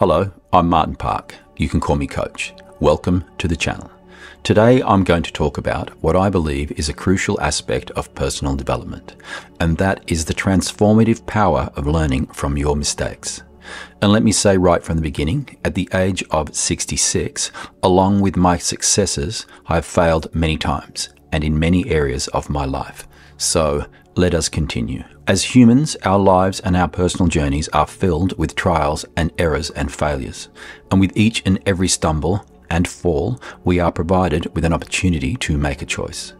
Hello, I'm Martyn Park. You can call me Coach. Welcome to the channel. Today I'm going to talk about what I believe is a crucial aspect of personal development, and that is the transformative power of learning from your mistakes. And let me say right from the beginning, at the age of 66, along with my successes, I have failed many times and in many areas of my life. So let us continue. As humans, our lives and our personal journeys are filled with trials and errors and failures. And with each and every stumble and fall, we are provided with an opportunity to make a choice.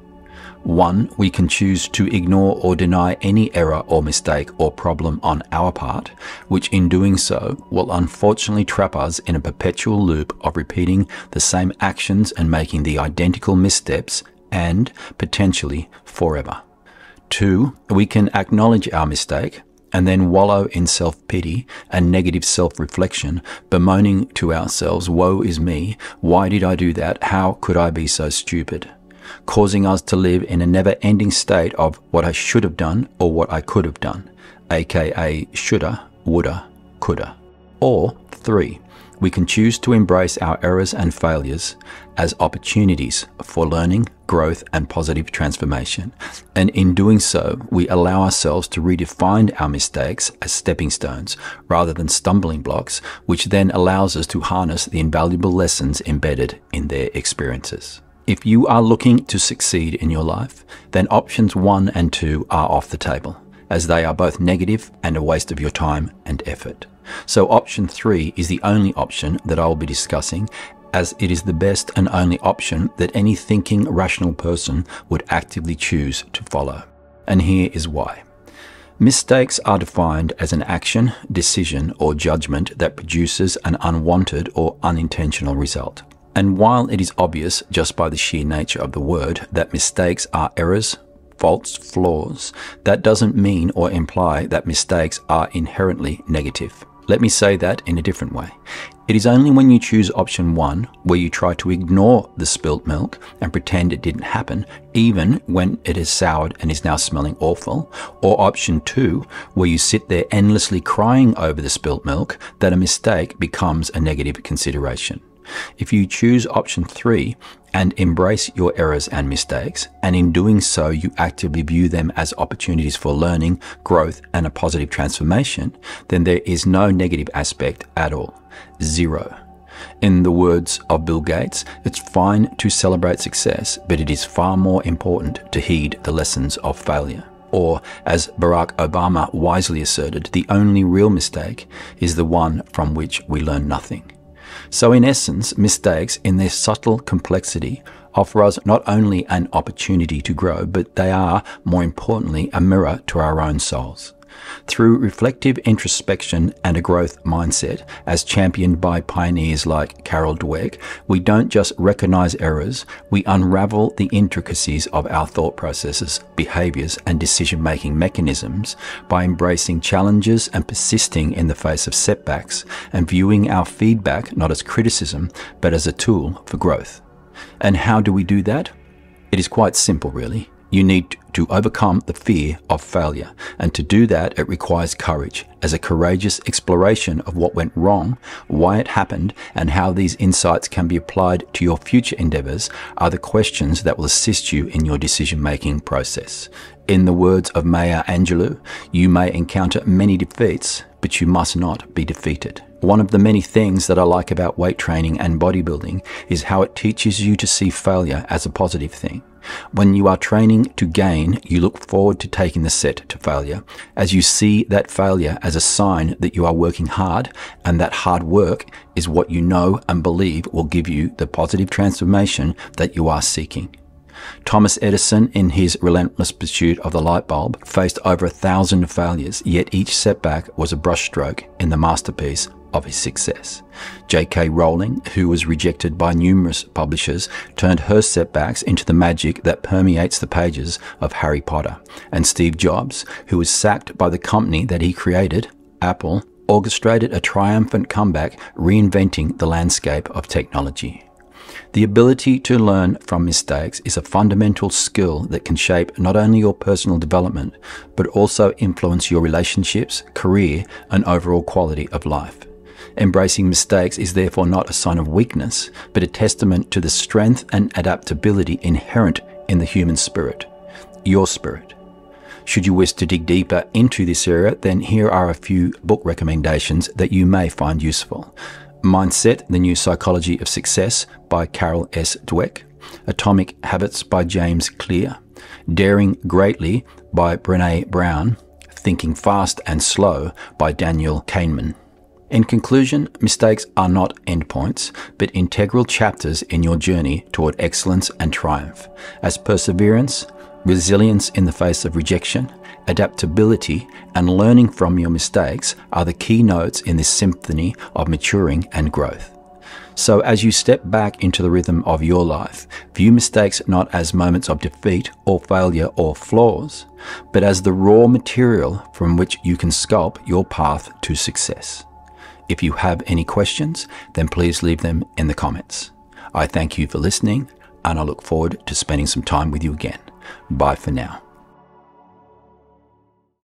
One, we can choose to ignore or deny any error or mistake or problem on our part, which in doing so will unfortunately trap us in a perpetual loop of repeating the same actions and making the identical missteps and potentially forever. Two, we can acknowledge our mistake and then wallow in self pity and negative self reflection, bemoaning to ourselves, Woe is me, why did I do that? How could I be so stupid? Causing us to live in a never ending state of what I should have done or what I could have done, aka shoulda, woulda, coulda. Or three, we can choose to embrace our errors and failures as opportunities for learning, growth, and positive transformation. And in doing so, we allow ourselves to redefine our mistakes as stepping stones rather than stumbling blocks, which then allows us to harness the invaluable lessons embedded in their experiences. If you are looking to succeed in your life, then options one and two are off the table, as they are both negative and a waste of your time and effort. So option three is the only option that I will be discussing as it is the best and only option that any thinking rational person would actively choose to follow. And here is why. Mistakes are defined as an action, decision, or judgment that produces an unwanted or unintentional result. And while it is obvious just by the sheer nature of the word that mistakes are errors, faults, flaws, that doesn't mean or imply that mistakes are inherently negative. Let me say that in a different way. It is only when you choose option one, where you try to ignore the spilt milk and pretend it didn't happen, even when it is soured and is now smelling awful, or option two, where you sit there endlessly crying over the spilt milk, that a mistake becomes a negative consideration. If you choose option three and embrace your errors and mistakes, and in doing so, you actively view them as opportunities for learning, growth, and a positive transformation, then there is no negative aspect at all. Zero. In the words of Bill Gates, it's fine to celebrate success, but it is far more important to heed the lessons of failure. Or, as Barack Obama wisely asserted, the only real mistake is the one from which we learn nothing. So, in essence, mistakes in their subtle complexity offer us not only an opportunity to grow, but they are, more importantly, a mirror to our own souls. Through reflective introspection and a growth mindset, as championed by pioneers like Carol Dweck, we don't just recognize errors, we unravel the intricacies of our thought processes, behaviors, and decision making mechanisms by embracing challenges and persisting in the face of setbacks and viewing our feedback not as criticism, but as a tool for growth. And how do we do that? It is quite simple, really. You need to overcome the fear of failure. And to do that, it requires courage as a courageous exploration of what went wrong, why it happened, and how these insights can be applied to your future endeavors are the questions that will assist you in your decision making process. In the words of Maya Angelou, you may encounter many defeats, but you must not be defeated. One of the many things that I like about weight training and bodybuilding is how it teaches you to see failure as a positive thing. When you are training to gain, you look forward to taking the set to failure, as you see that failure as a sign that you are working hard, and that hard work is what you know and believe will give you the positive transformation that you are seeking. Thomas Edison, in his relentless pursuit of the light bulb, faced over a thousand failures, yet each setback was a brushstroke in the masterpiece of his success. J.K. Rowling, who was rejected by numerous publishers, turned her setbacks into the magic that permeates the pages of Harry Potter. And Steve Jobs, who was sacked by the company that he created, Apple, orchestrated a triumphant comeback, reinventing the landscape of technology. The ability to learn from mistakes is a fundamental skill that can shape not only your personal development, but also influence your relationships, career, and overall quality of life. Embracing mistakes is therefore not a sign of weakness, but a testament to the strength and adaptability inherent in the human spirit, your spirit. Should you wish to dig deeper into this area, then here are a few book recommendations that you may find useful. Mindset, The New Psychology of Success by Carol S. Dweck. Atomic Habits by James Clear. Daring Greatly by Brene Brown. Thinking Fast and Slow by Daniel Kahneman. In conclusion, mistakes are not endpoints, but integral chapters in your journey toward excellence and triumph, as perseverance, resilience in the face of rejection, adaptability, and learning from your mistakes are the key notes in this symphony of maturing and growth. So, as you step back into the rhythm of your life, view mistakes not as moments of defeat or failure or flaws, but as the raw material from which you can sculpt your path to success. If you have any questions, then please leave them in the comments. I thank you for listening, and I look forward to spending some time with you again. Bye for now.